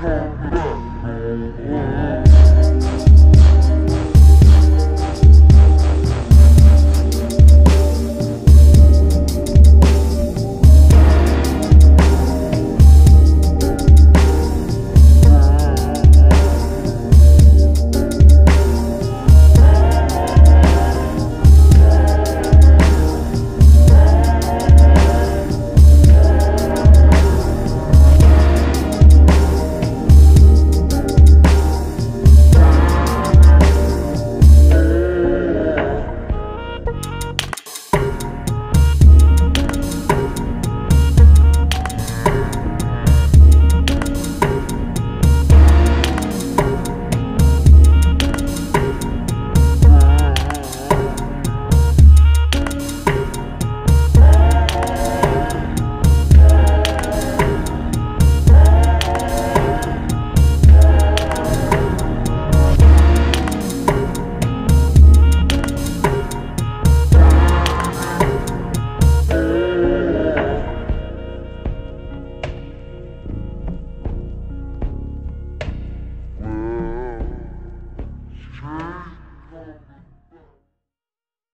Hey, hey, hey.